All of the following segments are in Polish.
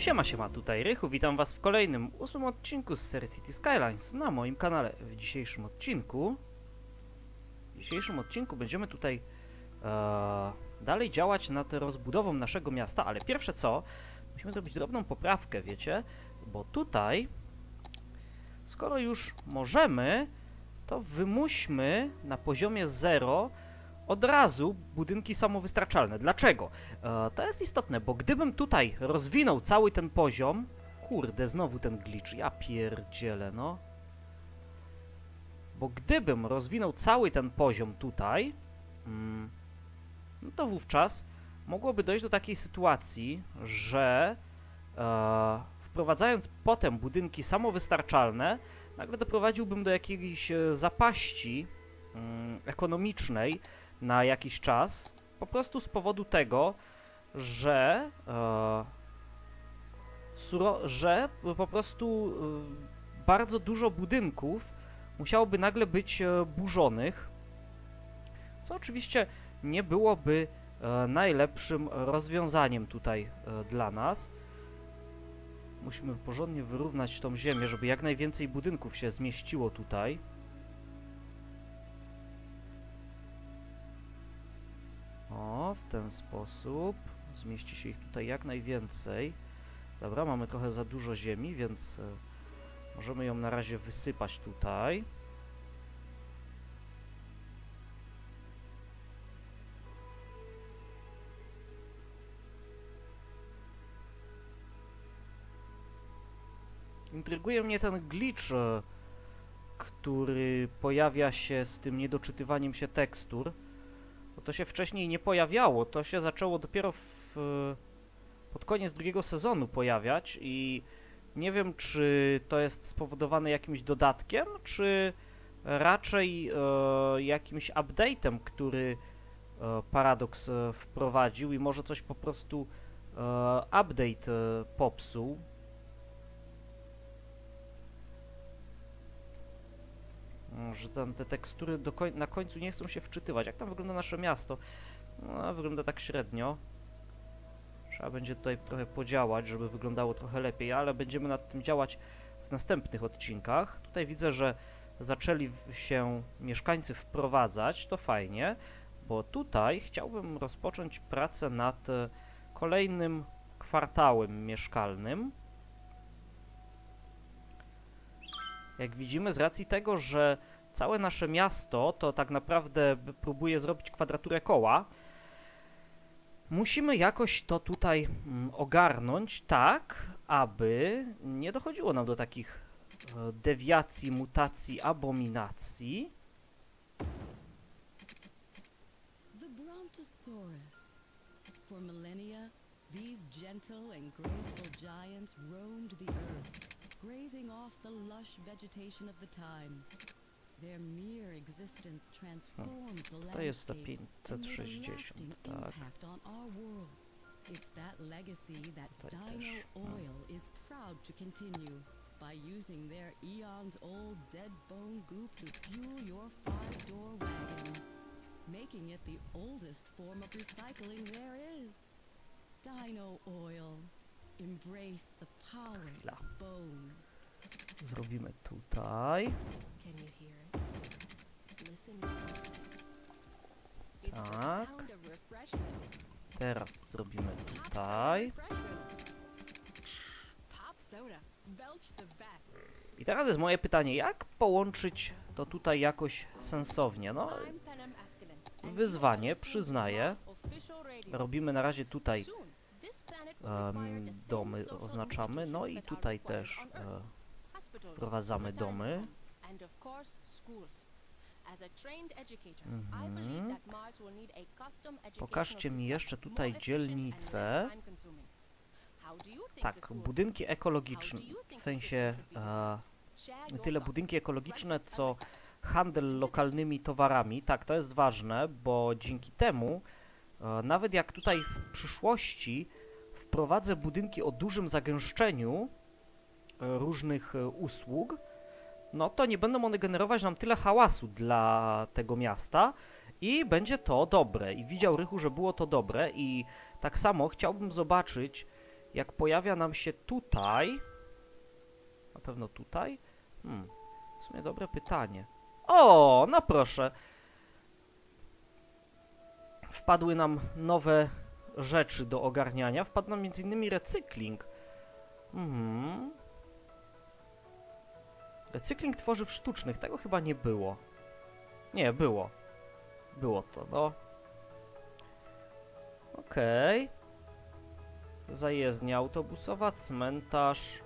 Siema, siema, tutaj Rychu, witam was w kolejnym, ósmym odcinku z serii City Skylines na moim kanale. W dzisiejszym odcinku, w dzisiejszym odcinku będziemy tutaj e, dalej działać nad rozbudową naszego miasta, ale pierwsze co, musimy zrobić drobną poprawkę, wiecie, bo tutaj, skoro już możemy, to wymuśmy na poziomie 0 od razu budynki samowystarczalne. Dlaczego? E, to jest istotne, bo gdybym tutaj rozwinął cały ten poziom... Kurde, znowu ten glitch, ja pierdzielę, no. Bo gdybym rozwinął cały ten poziom tutaj, mm, no to wówczas mogłoby dojść do takiej sytuacji, że e, wprowadzając potem budynki samowystarczalne, nagle doprowadziłbym do jakiejś e, zapaści mm, ekonomicznej na jakiś czas, po prostu z powodu tego, że e, że po prostu e, bardzo dużo budynków musiałoby nagle być e, burzonych, co oczywiście nie byłoby e, najlepszym rozwiązaniem tutaj e, dla nas. Musimy porządnie wyrównać tą ziemię, żeby jak najwięcej budynków się zmieściło tutaj. O, w ten sposób. Zmieści się ich tutaj jak najwięcej. Dobra, mamy trochę za dużo ziemi, więc e, możemy ją na razie wysypać tutaj. Intryguje mnie ten glitch, e, który pojawia się z tym niedoczytywaniem się tekstur. Bo to się wcześniej nie pojawiało, to się zaczęło dopiero w, pod koniec drugiego sezonu pojawiać i nie wiem, czy to jest spowodowane jakimś dodatkiem, czy raczej e, jakimś update'em, który e, Paradox e, wprowadził i może coś po prostu e, update e, popsuł. Że tam te tekstury koń na końcu nie chcą się wczytywać. Jak tam wygląda nasze miasto? No, wygląda tak średnio. Trzeba będzie tutaj trochę podziałać, żeby wyglądało trochę lepiej, ale będziemy nad tym działać w następnych odcinkach. Tutaj widzę, że zaczęli się mieszkańcy wprowadzać, to fajnie, bo tutaj chciałbym rozpocząć pracę nad e, kolejnym kwartałem mieszkalnym. Jak widzimy, z racji tego, że całe nasze miasto to tak naprawdę próbuje zrobić kwadraturę koła, musimy jakoś to tutaj mm, ogarnąć tak, aby nie dochodziło nam do takich e, dewiacji, mutacji, abominacji. Brontosaurus. For millennia, these gentle and graceful giants roamed the earth, grazing off the lush vegetation of the time. Their mere existence transformed the To jest to landscape and made a 560, lasting tak. impact on our world. It's that legacy that Tutaj Dino też, no. Oil is proud to continue by using their eons old dead bone goop to fuel your five door wagon, making it the oldest form of recycling there is. Dino Oil. Embrace the power Chwila. Zrobimy tutaj. Tak. Teraz zrobimy tutaj. I teraz jest moje pytanie, jak połączyć to tutaj jakoś sensownie? No, wyzwanie, przyznaję. Robimy na razie tutaj domy oznaczamy, no i tutaj też e, wprowadzamy domy. Mhm. educational Pokażcie mi jeszcze tutaj the tak, budynki ekologiczne, w sensie e, tyle budynki ekologiczne, co handel lokalnymi towarami. Tak, to jest ważne, bo dzięki temu, e, nawet jak tutaj w przyszłości wprowadzę budynki o dużym zagęszczeniu e, różnych e, usług, no to nie będą one generować nam tyle hałasu dla tego miasta i będzie to dobre. I widział Rychu, że było to dobre i tak samo chciałbym zobaczyć, jak pojawia nam się tutaj, na pewno tutaj, hmm, w sumie dobre pytanie. O, no proszę. Wpadły nam nowe rzeczy do ogarniania. Wpadł nam m.in. recykling. Mhm. Recykling tworzyw sztucznych. Tego chyba nie było. Nie, było. Było to, no. Okej. Zajezdnia autobusowa, cmentarz.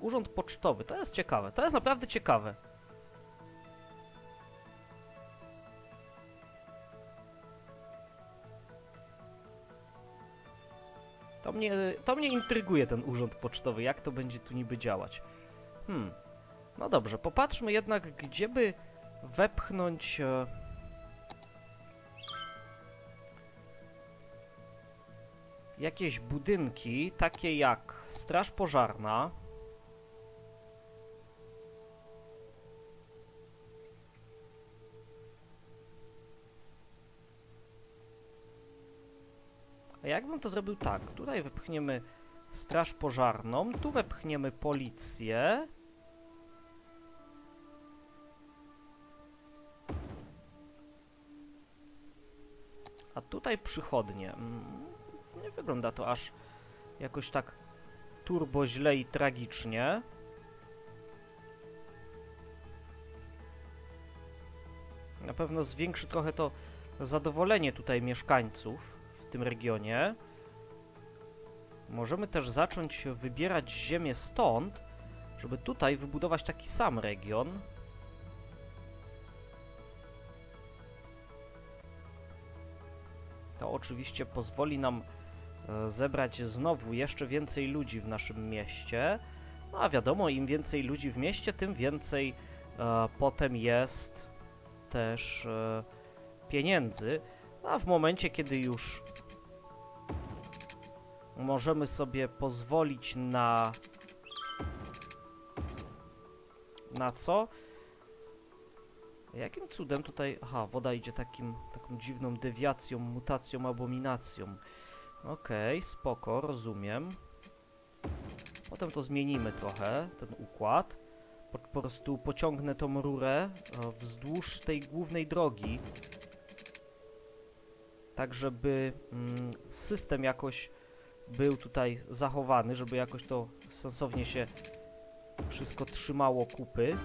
Urząd pocztowy. To jest ciekawe. To jest naprawdę ciekawe. To mnie, to mnie intryguje ten urząd pocztowy, jak to będzie tu niby działać. Hmm. No dobrze, popatrzmy jednak, gdzie by wepchnąć... E... Jakieś budynki, takie jak Straż Pożarna. A jakbym to zrobił tak, tutaj wepchniemy straż pożarną, tu wepchniemy policję. A tutaj przychodnie. Mm, Nie wygląda to aż jakoś tak turbo źle i tragicznie. Na pewno zwiększy trochę to zadowolenie tutaj mieszkańców tym regionie. Możemy też zacząć wybierać ziemię stąd, żeby tutaj wybudować taki sam region. To oczywiście pozwoli nam e, zebrać znowu jeszcze więcej ludzi w naszym mieście. No a wiadomo, im więcej ludzi w mieście, tym więcej e, potem jest też e, pieniędzy. A w momencie, kiedy już możemy sobie pozwolić na... Na co? Jakim cudem tutaj... Aha, woda idzie takim, taką dziwną dewiacją, mutacją, abominacją. Okej, spoko, rozumiem. Potem to zmienimy trochę, ten układ. Po, po prostu pociągnę tą rurę e, wzdłuż tej głównej drogi. Tak, żeby mm, system jakoś był tutaj zachowany, żeby jakoś to sensownie się wszystko trzymało kupy.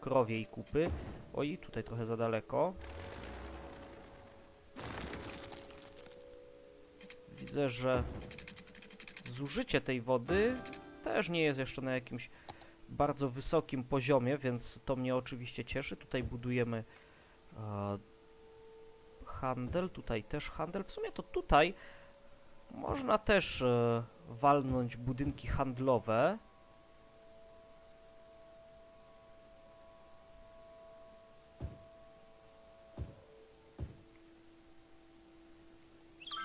Krowiej kupy. Oj, tutaj trochę za daleko. Widzę, że zużycie tej wody też nie jest jeszcze na jakimś bardzo wysokim poziomie, więc to mnie oczywiście cieszy. Tutaj budujemy e, handel, tutaj też handel. W sumie to tutaj można też e, walnąć budynki handlowe.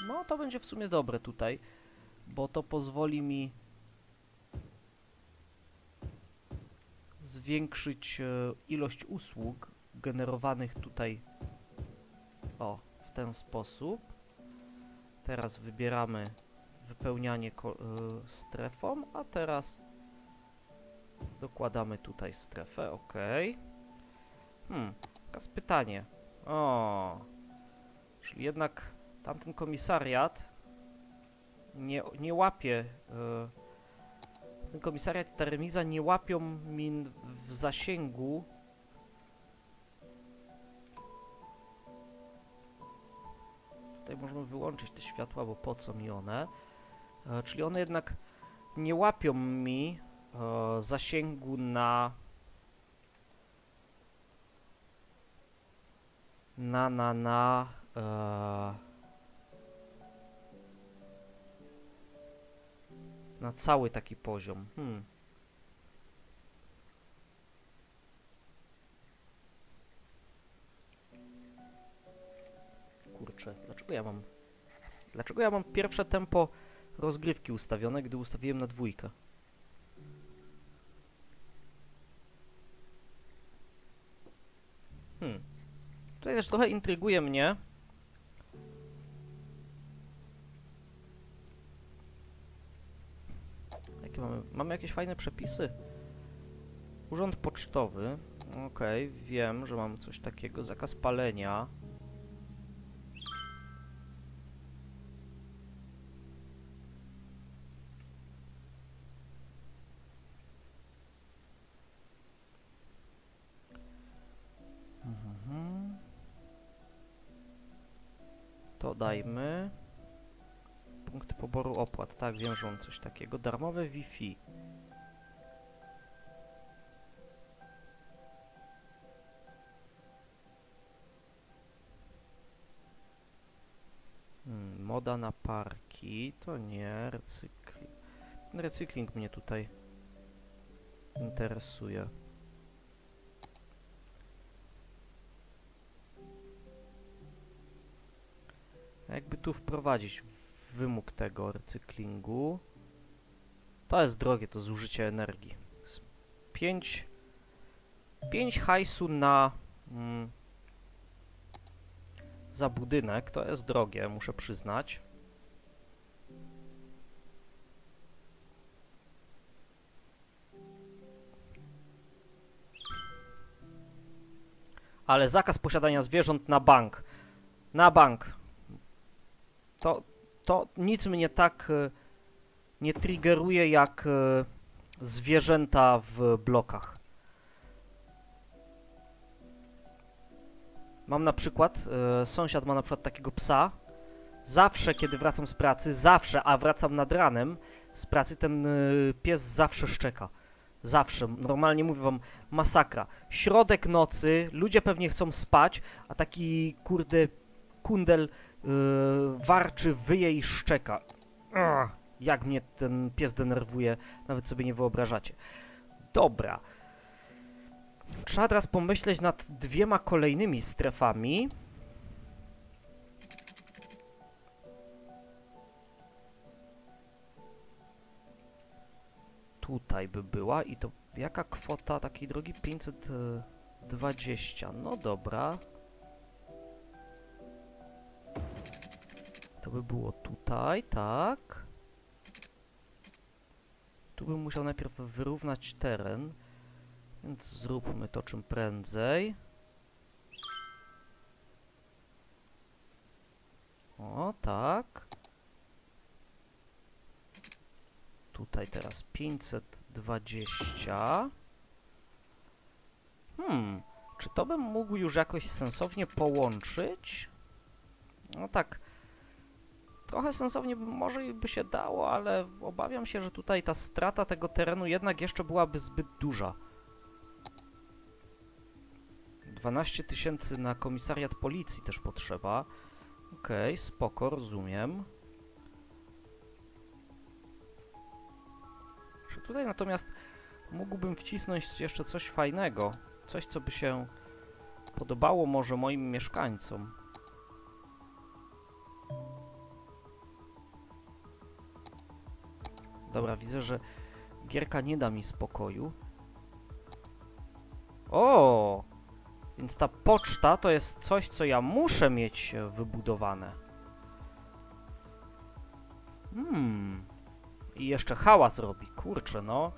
No, to będzie w sumie dobre tutaj, bo to pozwoli mi zwiększyć e, ilość usług generowanych tutaj o, w ten sposób. Teraz wybieramy wypełnianie y, strefą, a teraz dokładamy tutaj strefę, ok. Hmm, teraz pytanie. O, czyli jednak tamten komisariat nie, nie łapie. Y, ten komisariat i ta remiza nie łapią mi w zasięgu Tutaj możemy wyłączyć te światła, bo po co mi one? E, czyli one jednak nie łapią mi e, zasięgu na na na na e, na cały taki poziom. Hmm. kurczę, dlaczego ja mam... Dlaczego ja mam pierwsze tempo rozgrywki ustawione, gdy ustawiłem na dwójkę? Hmm. Tutaj też trochę intryguje mnie. Jakie mamy? Mamy jakieś fajne przepisy? Urząd pocztowy. Okej, okay, wiem, że mam coś takiego. Zakaz palenia. To dajmy. Punkty poboru opłat. Tak, mam coś takiego. Darmowe Wi-Fi. Hmm, moda na parki. To nie. Recykling. Recykling mnie tutaj interesuje. Jakby tu wprowadzić wymóg tego recyklingu. To jest drogie, to zużycie energii. 5 5 hajsu na mm, za budynek, to jest drogie, muszę przyznać. Ale zakaz posiadania zwierząt na bank. Na bank. To, to nic mnie tak e, nie triggeruje jak e, zwierzęta w blokach. Mam na przykład, e, sąsiad ma na przykład takiego psa. Zawsze, kiedy wracam z pracy, zawsze, a wracam nad ranem z pracy, ten pies zawsze szczeka. Zawsze. Normalnie mówię wam, masakra. Środek nocy, ludzie pewnie chcą spać, a taki kurde kundel warczy, wyje i szczeka. Jak mnie ten pies denerwuje, nawet sobie nie wyobrażacie. Dobra. Trzeba teraz pomyśleć nad dwiema kolejnymi strefami. Tutaj by była i to jaka kwota takiej drogi? 520. No dobra. To by było tutaj, tak. Tu bym musiał najpierw wyrównać teren, więc zróbmy to czym prędzej. O, tak. Tutaj teraz 520. Hmm, czy to bym mógł już jakoś sensownie połączyć? No tak, Trochę sensownie może by się dało, ale obawiam się, że tutaj ta strata tego terenu jednak jeszcze byłaby zbyt duża. 12 tysięcy na komisariat policji też potrzeba. Okej, okay, spoko, rozumiem. Tutaj natomiast mógłbym wcisnąć jeszcze coś fajnego. Coś, co by się podobało może moim mieszkańcom. Dobra, widzę, że gierka nie da mi spokoju. O! Więc ta poczta to jest coś, co ja muszę mieć e, wybudowane. Hmm. I jeszcze hałas robi, kurczę, no.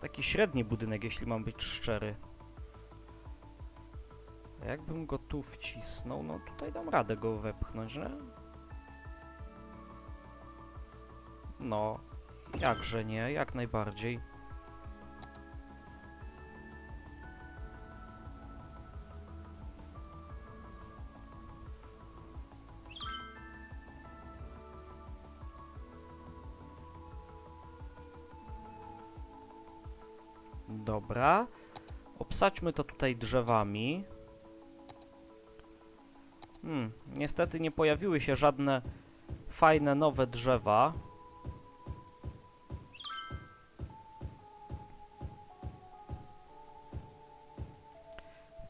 Taki średni budynek, jeśli mam być szczery. Jakbym go tu wcisnął, no tutaj dam radę go wepchnąć, nie? No, Jakże nie, jak najbardziej. Dobra. Obsadźmy to tutaj drzewami. Hmm, niestety nie pojawiły się żadne fajne nowe drzewa.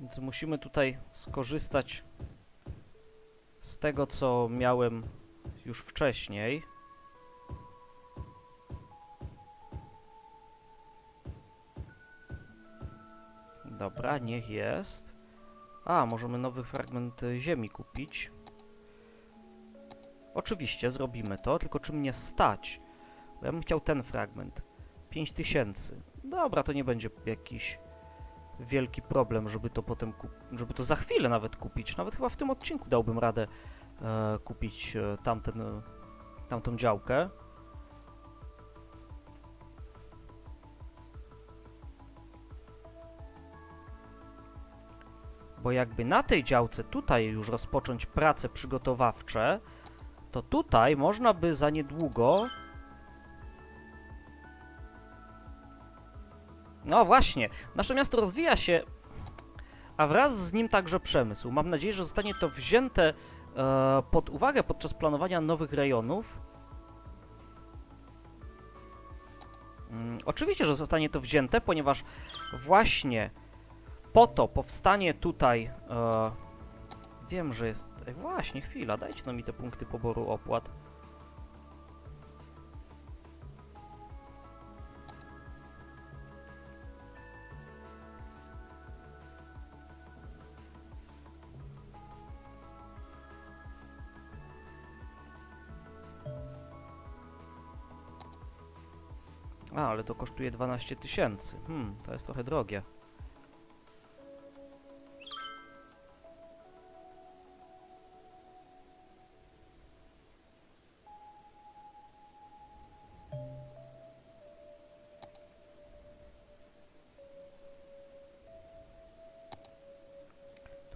Więc musimy tutaj skorzystać z tego, co miałem już wcześniej. Dobra, niech jest. A, możemy nowy fragment ziemi kupić. Oczywiście, zrobimy to, tylko czy mnie stać? Bo ja bym chciał ten fragment. 5000. Dobra, to nie będzie jakiś wielki problem, żeby to potem żeby to za chwilę nawet kupić. Nawet chyba w tym odcinku dałbym radę e, kupić e, tamten, e, tamtą działkę. Bo jakby na tej działce tutaj już rozpocząć prace przygotowawcze, to tutaj można by za niedługo No właśnie, nasze miasto rozwija się, a wraz z nim także przemysł. Mam nadzieję, że zostanie to wzięte e, pod uwagę podczas planowania nowych rejonów. Mm, oczywiście, że zostanie to wzięte, ponieważ właśnie po to powstanie tutaj. E, wiem, że jest. Ej, właśnie, chwila, dajcie no mi te punkty poboru opłat. Ale to kosztuje 12 tysięcy. Hmm, to jest trochę drogie.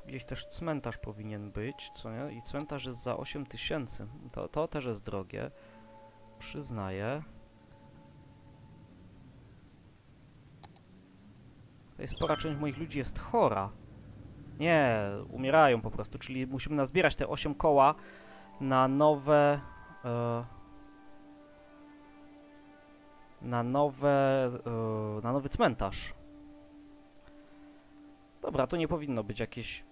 Gdzieś też cmentarz powinien być, co nie? I cmentarz jest za 8 tysięcy. To, to też jest drogie. Przyznaję. Tutaj spora część moich ludzi jest chora. Nie, umierają po prostu, czyli musimy nazbierać te 8 koła na nowe... E, na nowe... E, na nowy cmentarz. Dobra, to nie powinno być jakieś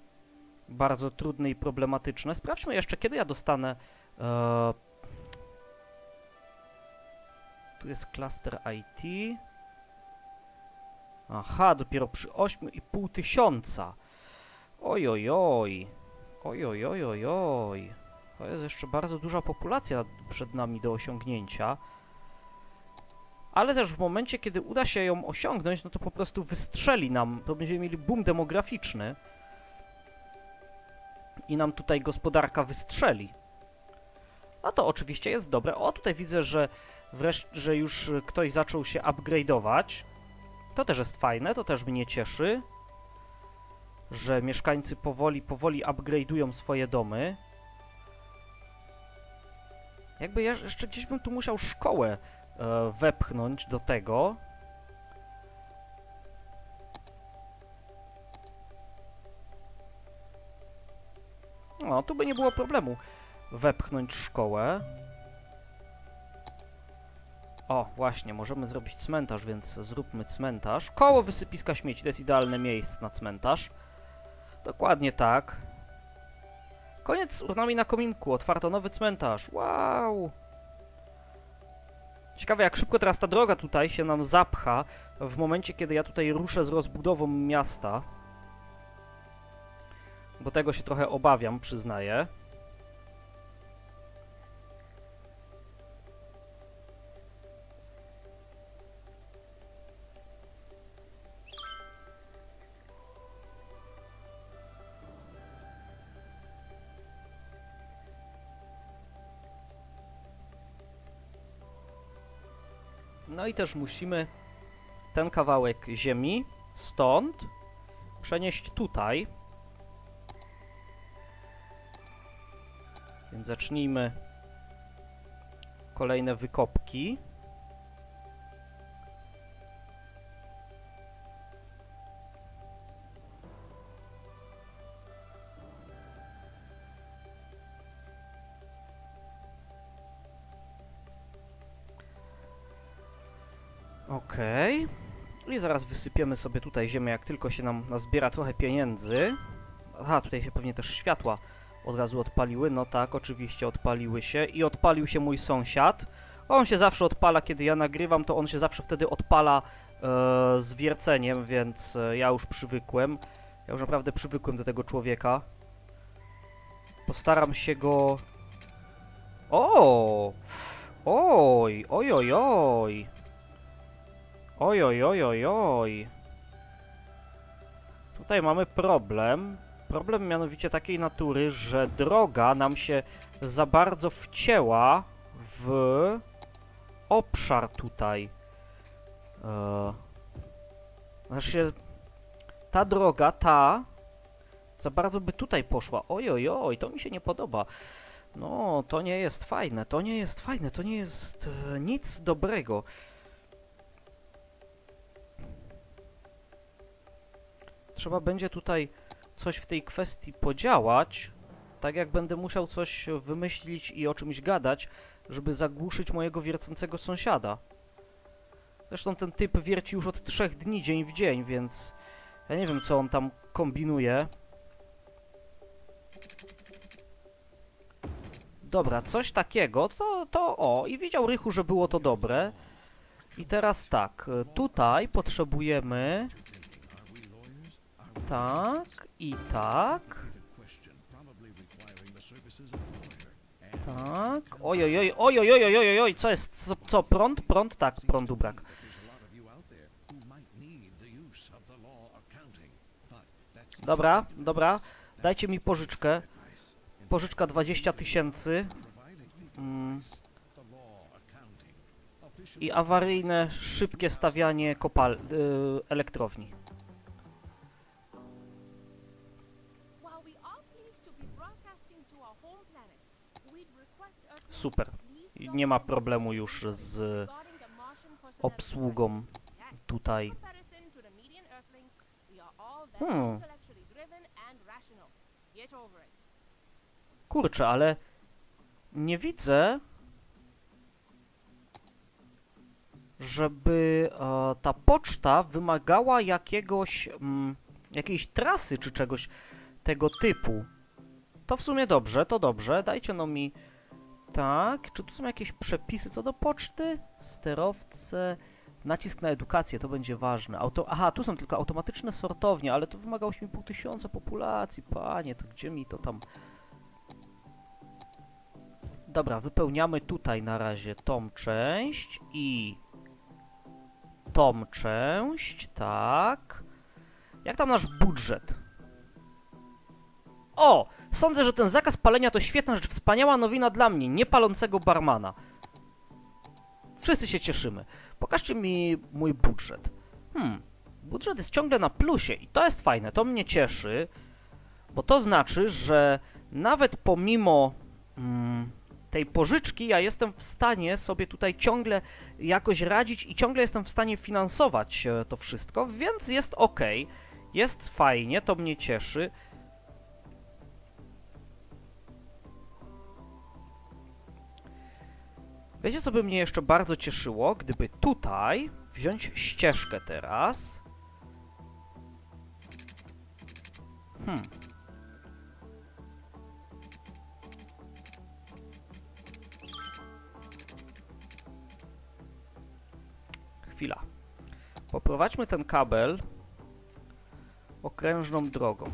bardzo trudne i problematyczne. Sprawdźmy jeszcze, kiedy ja dostanę... E, tu jest cluster IT. Aha, dopiero przy 8,5 tysiąca. Oj, oj, oj. Oj, oj, oj, oj, oj. To jest jeszcze bardzo duża populacja przed nami do osiągnięcia. Ale też w momencie, kiedy uda się ją osiągnąć, no to po prostu wystrzeli nam, to będziemy mieli boom demograficzny. I nam tutaj gospodarka wystrzeli. A to oczywiście jest dobre. O, tutaj widzę, że wreszcie, że już ktoś zaczął się upgrade'ować. To też jest fajne, to też mnie cieszy, że mieszkańcy powoli, powoli upgrade'ują swoje domy. Jakby ja jeszcze gdzieś bym tu musiał szkołę e, wepchnąć do tego. No, tu by nie było problemu wepchnąć szkołę. O, właśnie, możemy zrobić cmentarz, więc zróbmy cmentarz. Koło wysypiska śmieci, to jest idealne miejsce na cmentarz. Dokładnie tak. Koniec z urnami na kominku, otwarto nowy cmentarz. Wow! Ciekawe, jak szybko teraz ta droga tutaj się nam zapcha w momencie, kiedy ja tutaj ruszę z rozbudową miasta. Bo tego się trochę obawiam, przyznaję. I też musimy ten kawałek ziemi stąd przenieść tutaj. Więc zacznijmy kolejne wykopki. Okej. I zaraz wysypiemy sobie tutaj ziemię, jak tylko się nam nazbiera trochę pieniędzy. Aha, tutaj się pewnie też światła od razu odpaliły. No tak, oczywiście odpaliły się. I odpalił się mój sąsiad. On się zawsze odpala, kiedy ja nagrywam, to on się zawsze wtedy odpala e, z wierceniem, więc e, ja już przywykłem. Ja już naprawdę przywykłem do tego człowieka. Postaram się go... O! Oj, oj, oj, oj. Oj, oj, oj, oj, oj. Tutaj mamy problem. Problem mianowicie takiej natury, że droga nam się za bardzo wcięła w obszar tutaj. E, znaczy ta droga, ta za bardzo by tutaj poszła. Oj, oj, oj, to mi się nie podoba. No, to nie jest fajne, to nie jest fajne, to nie jest e, nic dobrego. Trzeba będzie tutaj coś w tej kwestii podziałać, tak jak będę musiał coś wymyślić i o czymś gadać, żeby zagłuszyć mojego wiercącego sąsiada. Zresztą ten typ wierci już od trzech dni, dzień w dzień, więc ja nie wiem, co on tam kombinuje. Dobra, coś takiego, to, to o, i widział Rychu, że było to dobre. I teraz tak, tutaj potrzebujemy... Tak i tak. Tak. Ojojoj, ojojoj, ojojoj, oj, co jest? Co, co? Prąd? Prąd? Tak, prądu brak. Dobra, dobra. Dajcie mi pożyczkę. Pożyczka 20 tysięcy. Mm. I awaryjne, szybkie stawianie kopal... Yy, elektrowni. Super. Nie ma problemu już z obsługą tutaj. Hmm. Kurczę, ale nie widzę, żeby e, ta poczta wymagała jakiegoś, mm, jakiejś trasy czy czegoś tego typu. To w sumie dobrze, to dobrze. Dajcie no mi tak, czy tu są jakieś przepisy co do poczty? Sterowce... Nacisk na edukację, to będzie ważne. Auto... Aha, tu są tylko automatyczne sortownie, ale to wymaga 8,5 tysiąca populacji. Panie, to gdzie mi to tam... Dobra, wypełniamy tutaj na razie tą część i tą część, tak. Jak tam nasz budżet? O! Sądzę, że ten zakaz palenia to świetna rzecz, wspaniała nowina dla mnie, niepalącego barmana. Wszyscy się cieszymy. Pokażcie mi mój budżet. Hmm, budżet jest ciągle na plusie i to jest fajne, to mnie cieszy, bo to znaczy, że nawet pomimo mm, tej pożyczki ja jestem w stanie sobie tutaj ciągle jakoś radzić i ciągle jestem w stanie finansować e, to wszystko, więc jest ok, jest fajnie, to mnie cieszy. Wiecie, co by mnie jeszcze bardzo cieszyło, gdyby tutaj wziąć ścieżkę teraz. Hmm. Chwila. Poprowadźmy ten kabel okrężną drogą.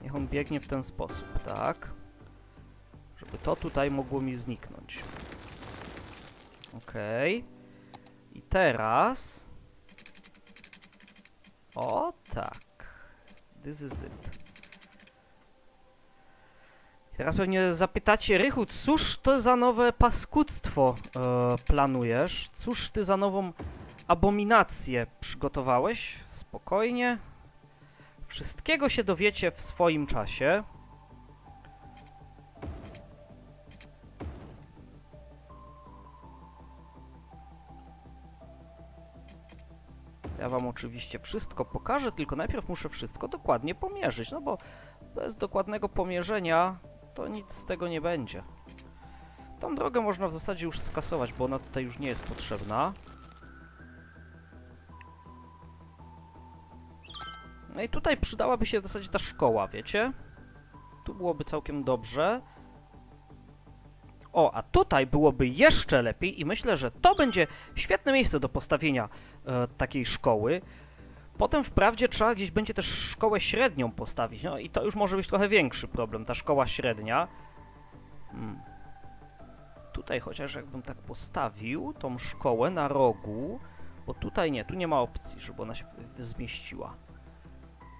Niech on biegnie w ten sposób, tak? To tutaj mogło mi zniknąć. Okej. I teraz... O tak. This is it. Teraz pewnie zapytacie, Rychu, cóż to za nowe paskudztwo e, planujesz? Cóż ty za nową abominację przygotowałeś? Spokojnie. Wszystkiego się dowiecie w swoim czasie. Ja wam oczywiście wszystko pokażę, tylko najpierw muszę wszystko dokładnie pomierzyć, no bo bez dokładnego pomierzenia to nic z tego nie będzie. Tą drogę można w zasadzie już skasować, bo ona tutaj już nie jest potrzebna. No i tutaj przydałaby się w zasadzie ta szkoła, wiecie? Tu byłoby całkiem dobrze. O, a tutaj byłoby jeszcze lepiej i myślę, że to będzie świetne miejsce do postawienia takiej szkoły. Potem wprawdzie trzeba gdzieś będzie też szkołę średnią postawić, no i to już może być trochę większy problem, ta szkoła średnia. Hmm. tutaj chociaż jakbym tak postawił tą szkołę na rogu, bo tutaj nie, tu nie ma opcji, żeby ona się zmieściła.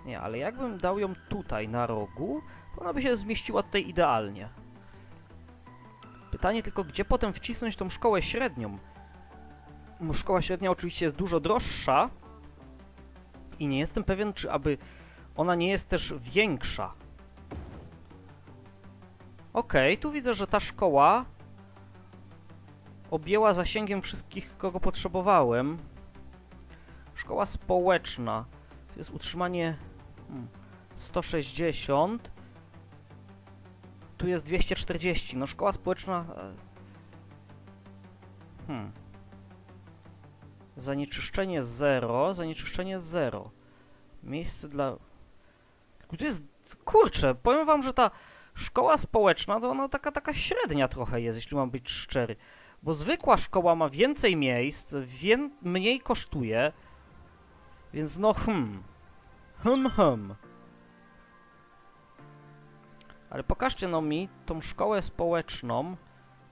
Nie, ale jakbym dał ją tutaj na rogu, to ona by się zmieściła tutaj idealnie. Pytanie tylko, gdzie potem wcisnąć tą szkołę średnią? Szkoła średnia oczywiście jest dużo droższa i nie jestem pewien, czy aby ona nie jest też większa. Okej, tu widzę, że ta szkoła objęła zasięgiem wszystkich, kogo potrzebowałem. Szkoła społeczna. To jest utrzymanie hmm, 160. Tu jest 240. No szkoła społeczna... e, Hmm. Zanieczyszczenie 0, zanieczyszczenie 0. Miejsce dla... Tu jest... Kurczę, powiem wam, że ta szkoła społeczna to ona taka, taka średnia trochę jest, jeśli mam być szczery. Bo zwykła szkoła ma więcej miejsc, wię... mniej kosztuje, więc no hmm. Hmm, hmm. Ale pokażcie no mi tą szkołę społeczną,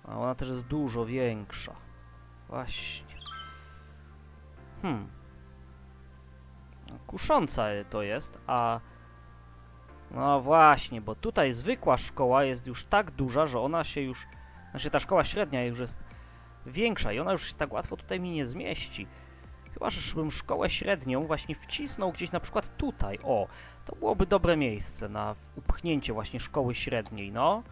a ona też jest dużo większa. Właśnie. Hmm. Kusząca to jest, a... No właśnie, bo tutaj zwykła szkoła jest już tak duża, że ona się już... Znaczy ta szkoła średnia już jest większa i ona już się tak łatwo tutaj mi nie zmieści. Chyba, że bym szkołę średnią właśnie wcisnął gdzieś na przykład tutaj. O, to byłoby dobre miejsce na upchnięcie właśnie szkoły średniej, no.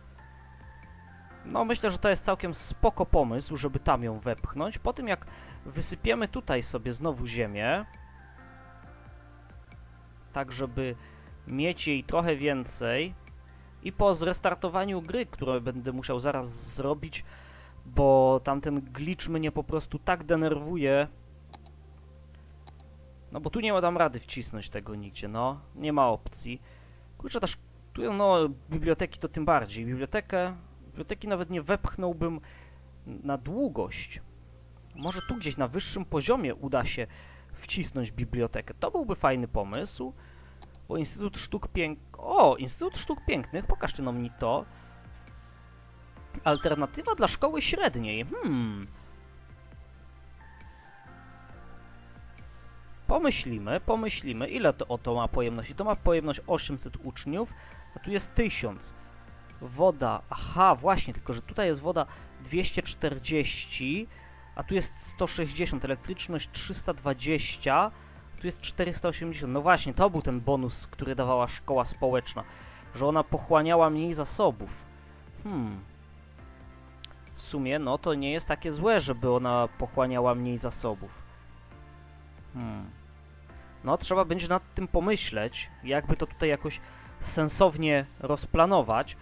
No, myślę, że to jest całkiem spoko pomysł, żeby tam ją wepchnąć. Po tym, jak wysypiemy tutaj sobie znowu ziemię, tak żeby mieć jej trochę więcej i po zrestartowaniu gry, które będę musiał zaraz zrobić, bo tamten glitch mnie po prostu tak denerwuje. No bo tu nie dam rady wcisnąć tego nigdzie, no. Nie ma opcji. Kurczę, też tu, no, biblioteki to tym bardziej. Bibliotekę, biblioteki nawet nie wepchnąłbym na długość. Może tu gdzieś na wyższym poziomie uda się wcisnąć bibliotekę. To byłby fajny pomysł. Bo Instytut Sztuk Pięknych... O! Instytut Sztuk Pięknych, pokażcie nam mi to. Alternatywa dla szkoły średniej. Hmm. Pomyślimy, pomyślimy, ile to oto ma pojemność. To ma pojemność 800 uczniów, a tu jest 1000. Woda, aha, właśnie, tylko że tutaj jest woda 240, a tu jest 160, elektryczność 320, tu jest 480. No właśnie, to był ten bonus, który dawała szkoła społeczna, że ona pochłaniała mniej zasobów. Hmm. W sumie, no to nie jest takie złe, żeby ona pochłaniała mniej zasobów. Hmm. No, trzeba będzie nad tym pomyśleć, jakby to tutaj jakoś sensownie rozplanować.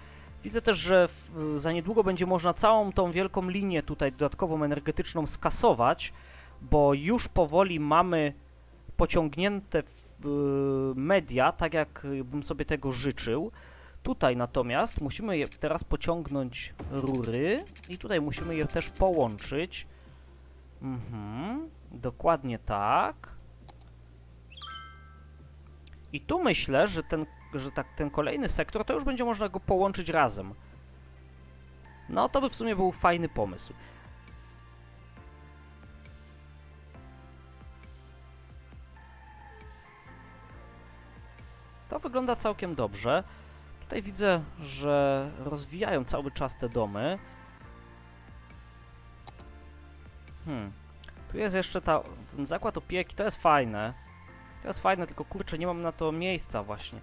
Widzę też, że w, za niedługo będzie można całą tą wielką linię tutaj dodatkową energetyczną skasować, bo już powoli mamy pociągnięte y, media, tak jak bym sobie tego życzył. Tutaj natomiast musimy je teraz pociągnąć rury i tutaj musimy je też połączyć. Mhm, dokładnie tak. I tu myślę, że ten, że tak ten kolejny sektor to już będzie można go połączyć razem. No to by w sumie był fajny pomysł. To wygląda całkiem dobrze. Tutaj widzę, że rozwijają cały czas te domy. Hmm. Tu jest jeszcze ta, ten zakład opieki, to jest fajne. To jest fajne, tylko kurczę, nie mam na to miejsca właśnie.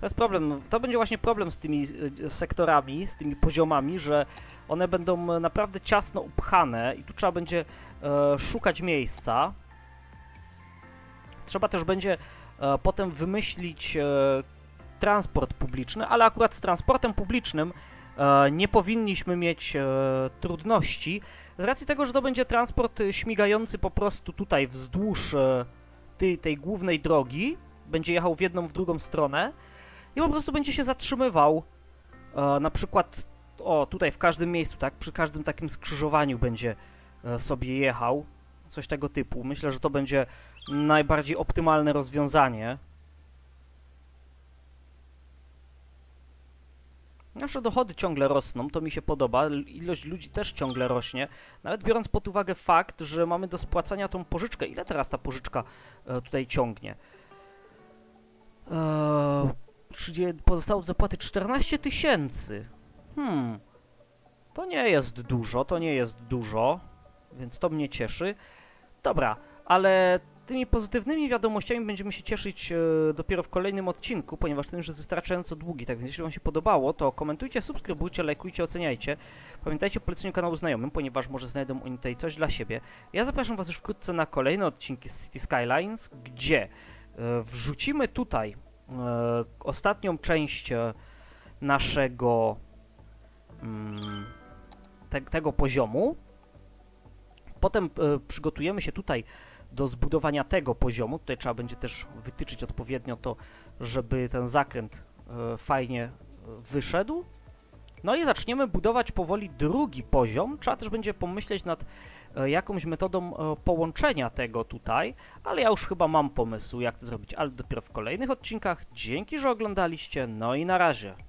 To jest problem, to będzie właśnie problem z tymi sektorami, z tymi poziomami, że one będą naprawdę ciasno upchane i tu trzeba będzie e, szukać miejsca. Trzeba też będzie e, potem wymyślić e, transport publiczny, ale akurat z transportem publicznym e, nie powinniśmy mieć e, trudności, z racji tego, że to będzie transport e, śmigający po prostu tutaj wzdłuż tej głównej drogi, będzie jechał w jedną, w drugą stronę i po prostu będzie się zatrzymywał e, na przykład o tutaj w każdym miejscu, tak, przy każdym takim skrzyżowaniu będzie e, sobie jechał, coś tego typu. Myślę, że to będzie najbardziej optymalne rozwiązanie. Nasze dochody ciągle rosną, to mi się podoba. Ilość ludzi też ciągle rośnie. Nawet biorąc pod uwagę fakt, że mamy do spłacania tą pożyczkę. Ile teraz ta pożyczka e, tutaj ciągnie? Eee, 30 pozostało zapłaty 14 tysięcy. Hmm. To nie jest dużo, to nie jest dużo, więc to mnie cieszy. Dobra, ale tymi pozytywnymi wiadomościami będziemy się cieszyć e, dopiero w kolejnym odcinku, ponieważ ten już jest wystarczająco długi, tak więc jeśli wam się podobało, to komentujcie, subskrybujcie, lajkujcie, oceniajcie. Pamiętajcie o poleceniu kanału znajomym, ponieważ może znajdą oni tutaj coś dla siebie. Ja zapraszam was już wkrótce na kolejne odcinki z City Skylines, gdzie e, wrzucimy tutaj ostatnią część e, naszego mm, te, tego poziomu. Potem e, przygotujemy się tutaj do zbudowania tego poziomu. Tutaj trzeba będzie też wytyczyć odpowiednio to, żeby ten zakręt e, fajnie e, wyszedł. No i zaczniemy budować powoli drugi poziom. Trzeba też będzie pomyśleć nad e, jakąś metodą e, połączenia tego tutaj, ale ja już chyba mam pomysł, jak to zrobić, ale dopiero w kolejnych odcinkach. Dzięki, że oglądaliście, no i na razie.